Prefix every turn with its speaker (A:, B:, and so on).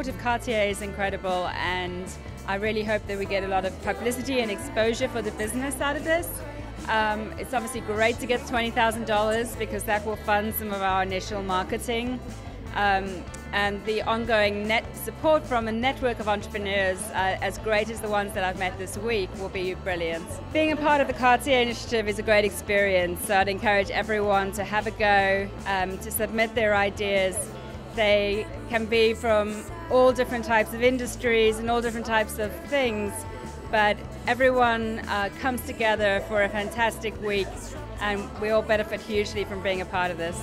A: support of Cartier is incredible, and I really hope that we get a lot of publicity and exposure for the business out of this. Um, it's obviously great to get $20,000 because that will fund some of our initial marketing. Um, and the ongoing net support from a network of entrepreneurs uh, as great as the ones that I've met this week will be brilliant. Being a part of the Cartier initiative is a great experience, so I'd encourage everyone to have a go, um, to submit their ideas. They can be from all different types of industries and all different types of things, but everyone uh, comes together for a fantastic week and we all benefit hugely from being a part of this.